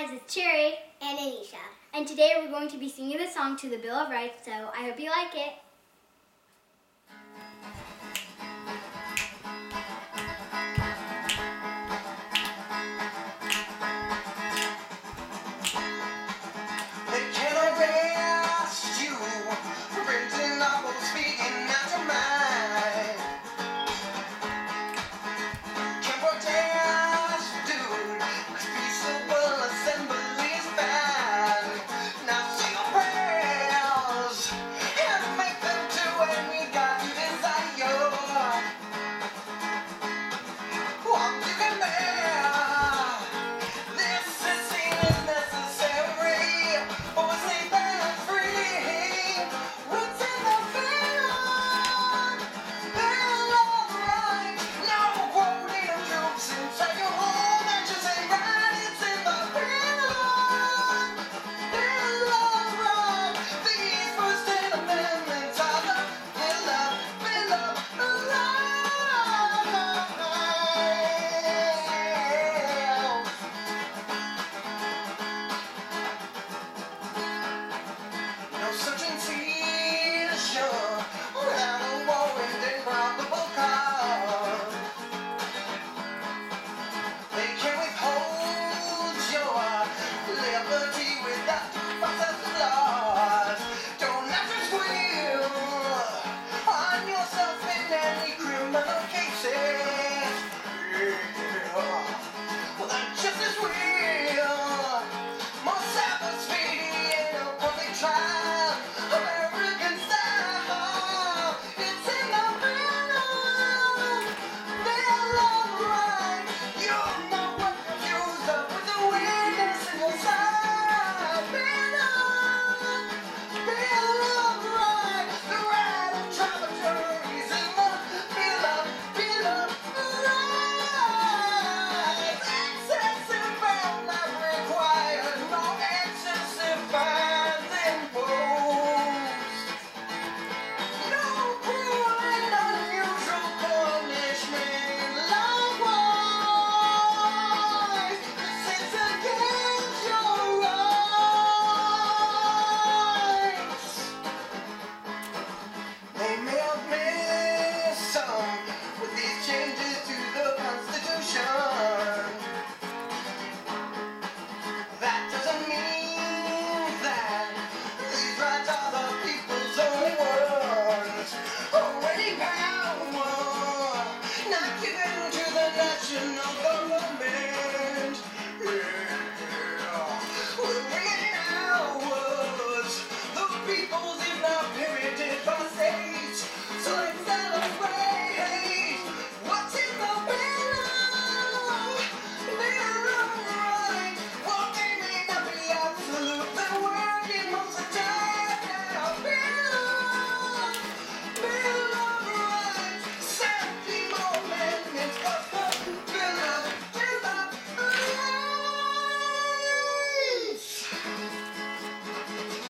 guys, it's Cherry and Anisha. and today we're going to be singing the song to the Bill of Rights, so I hope you like it.